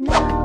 No.